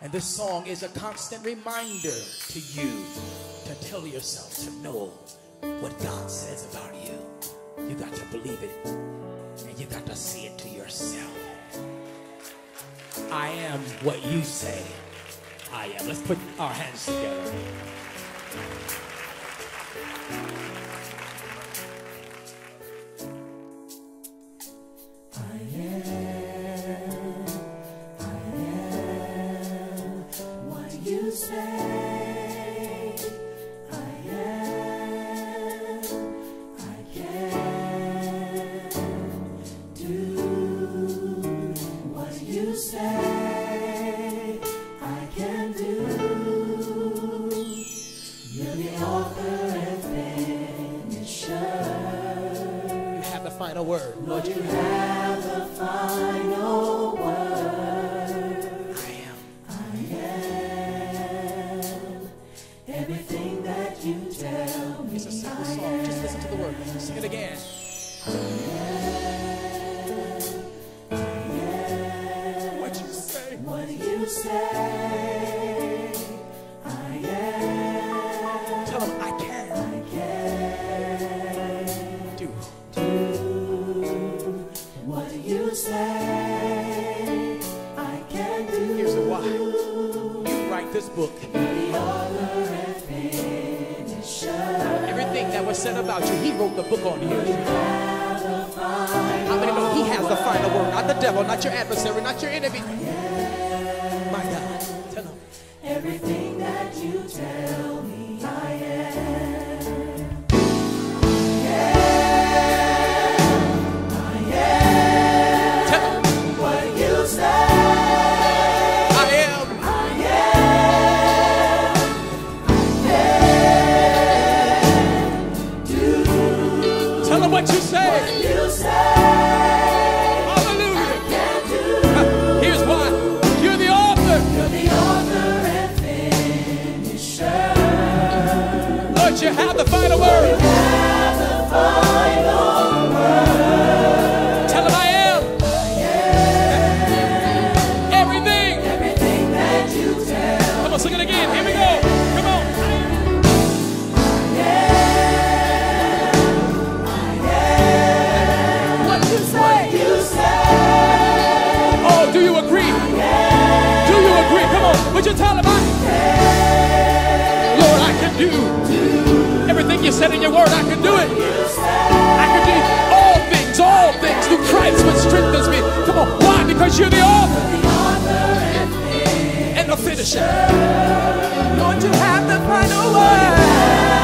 And this song is a constant reminder to you to tell yourself to know what God says about you. You got to believe it and you got to see it to yourself. I am what you say I am. Let's put our hands together. Final word. Lord, you have the final word. I am. I am everything that you tell me. It's a simple song. Just listen to the word. Sing it again. What you say? What you say, book. Everything that was said about you, he wrote the book on you. How many know he has the final word? Not the devil, not your adversary, not your enemy. Have the final word. Have the final word. Tell I am. Everything. Everything that you tell. Come on, sing it again. Here we go. Come on. What you say, you say. Oh, do you agree? Do you agree? Come on. Would you tell them I Lord, I can do said in your word. I can do it. I can do all things, all things through Christ which strengthens me. Come on. Why? Because you're the author and the finisher. Lord, you have the final word.